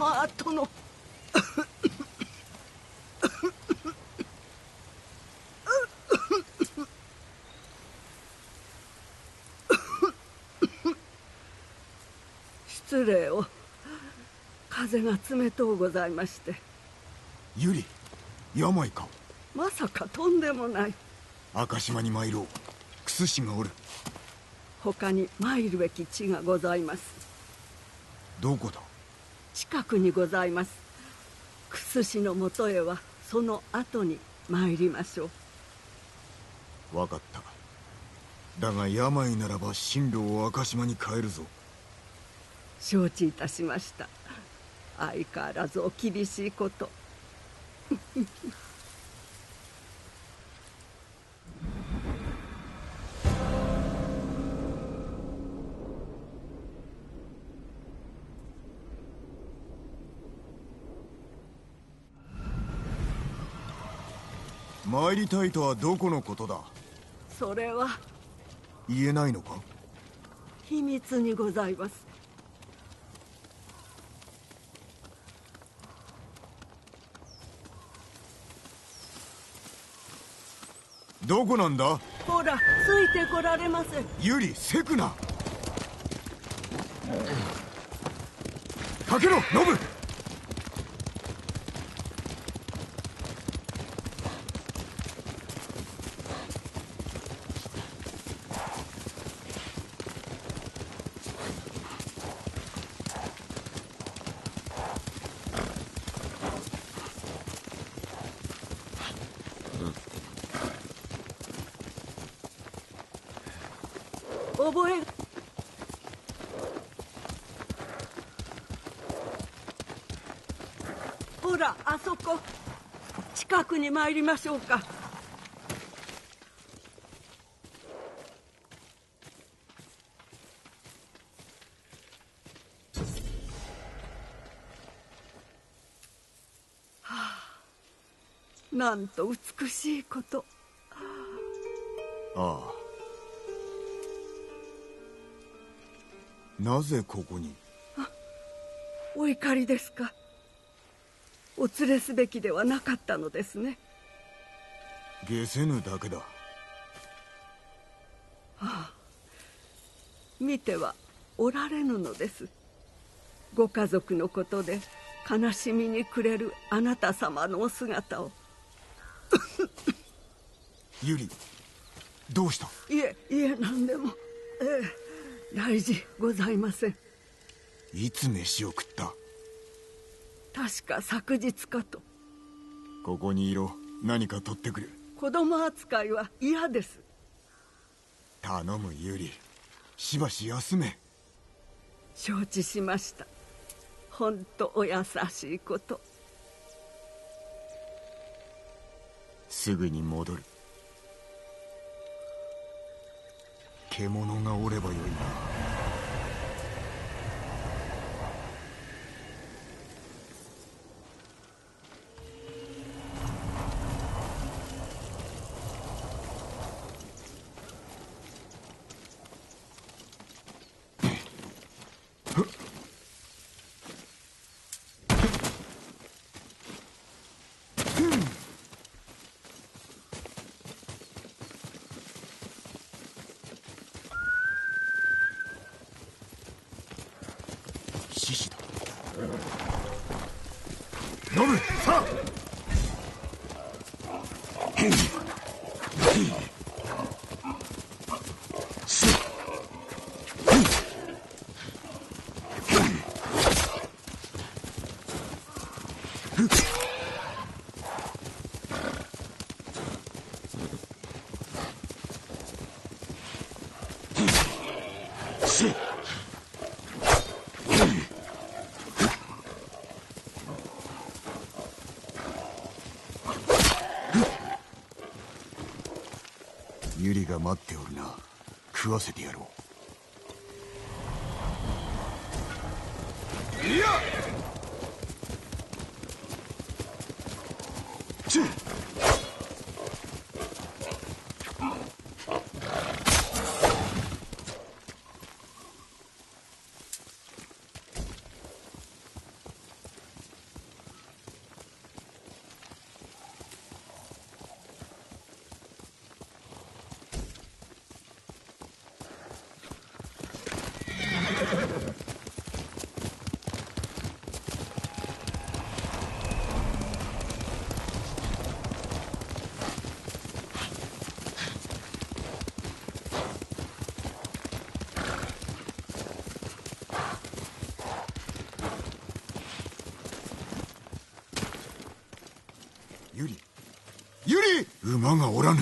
あ殿失礼を。風が冷とうございまして。ユリ病かまさかとんでもない。赤島に参ろう。クス氏がおる。他に参るべき地がございます。どこだ？近くにございます。クス氏のもとへはその後に参りましょう。分かった。だが病ならば進路を赤島に変えるぞ。承知いたしました。相変わらずお厳しいこと参りたいとはどこのことだ？それは。言えないのか？秘密にございます。どこなんだ？ほらついてこられませユリセクナ。かけろノブ覚えほらあそこ。近くに参りましょうか。はあ。なんと美しいこと。ああ。なぜここに？お怒りですか。お連れすべきではなかったのですね。下せぬだけだ。はあ見てはおられぬのです。ご家族のことで悲しみに暮れるあなた様のお姿を。ユリどうした？いえいえ何でも。ええ大事ございません。いつ飯を食った？確か昨日かと。ここにいろ。何か取ってくる。子供扱いは嫌です。頼むユリ。しばし休め。承知しました。本当お優しいこと。すぐに戻る。獣がおればよいなユリが待っておるな。食わせてやろう。いや！馬がおらぬ。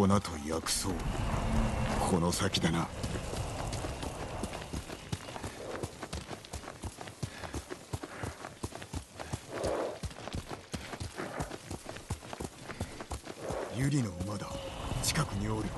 粉と薬草この先だな。ユリの馬だ。近くにおる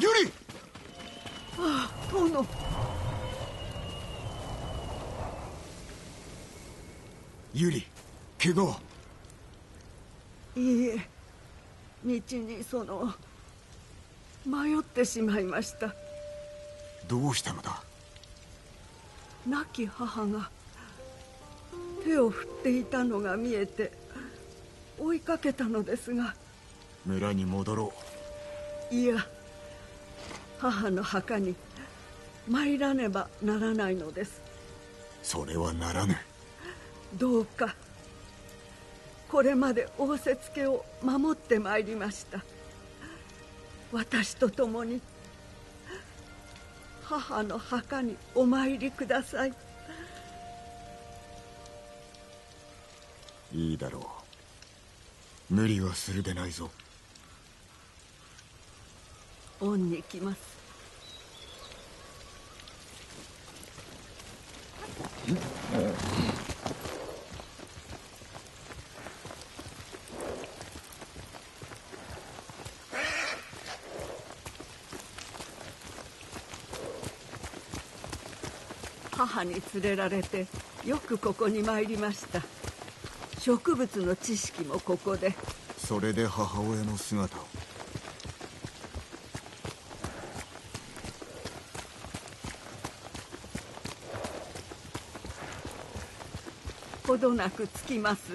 ユリああ殿ユリ怪我は？いいえ道にその迷ってしまいました。どうしたのだ？亡き母が手を振っていたのが見えて追いかけたのですが。村に戻ろいや母の墓に参らねばならないのです。うそれはならぬ。どうかこれまで仰せつけを守ってまいりました。私と共に母の墓にお参りください。いいだろう。無理はするでないぞ。恩に来ます母に連れられてよくここに参りました。植物の知識もここで。それで母親の姿を。ほどなくつきます。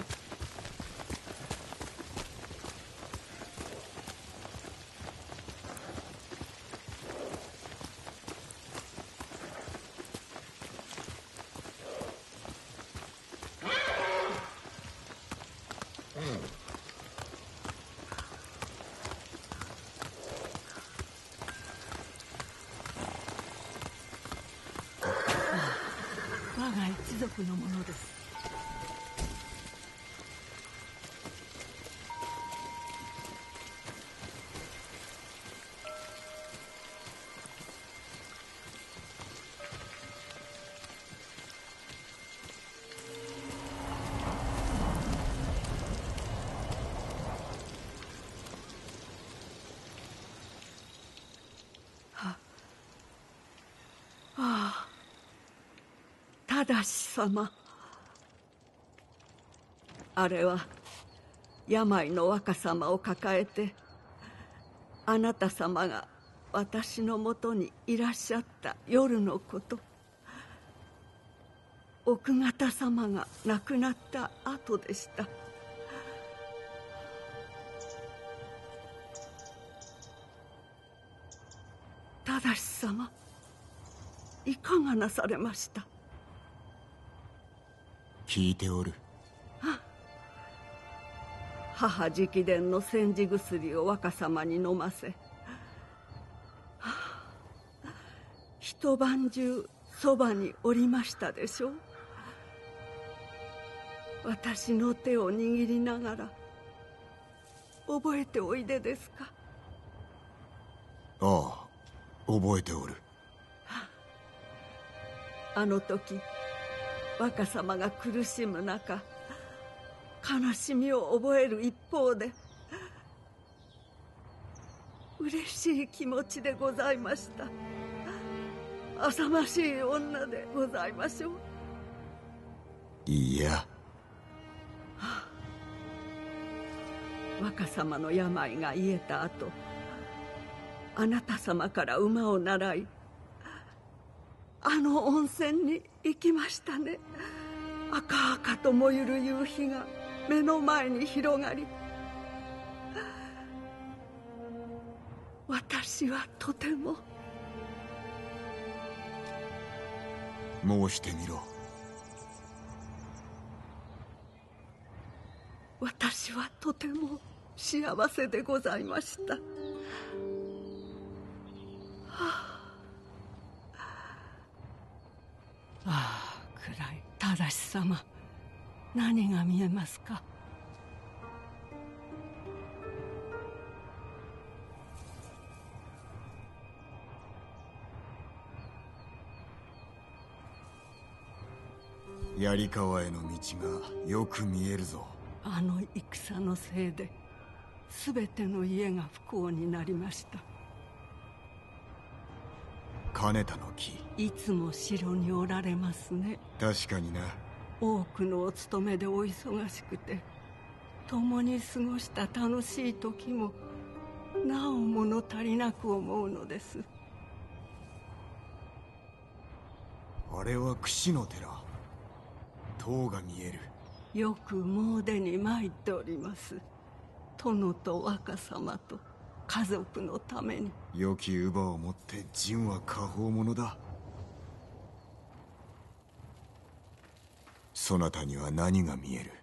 我が一族のものです正様。あれは病の若様を抱えてあなた様が私のもとにいらっしゃった夜のこと。奥方様が亡くなった後でした。正様いかがなされました？聞いておる。母直伝の煎じ薬を若様に飲ませ。一晩中そばにおりましたでしょう。私の手を握りながら覚えておいでですか？ああ覚えておる。あの時若様が苦しむ中悲しみを覚える一方で嬉しい気持ちでございました。浅ましい女でございましょう。いや。若様の病が癒えた後あなた様から馬を習いあの温泉に行きましたね。赤々と燃ゆる夕日が目の前に広がり私はとても。申してみろ。私はとても幸せでございました、はあ、ああ暗い。正様何が見えますか？槍川への道がよく見えるぞ。あの戦のせいで全ての家が不幸になりました。金田の木いつも城におられますね。確かにな。多くのお勤めでお忙しくて共に過ごした楽しい時もなお物足りなく思うのです。あれは櫛の寺。塔が見える。よく詣に参っております。殿と若様と家族のために。良き乳母を持って陣は下方者だそなたには何が見える？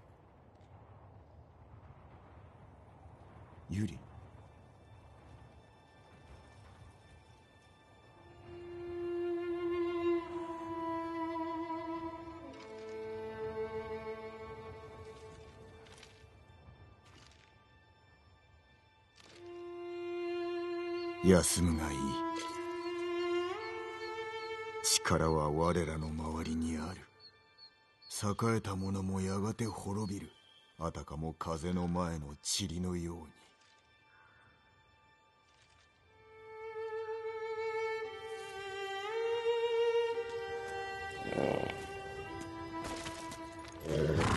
ユリ。休むがいい。力は我らの周りにある。栄えた者もやがて滅びる。あたかも風の前の塵のように。うん。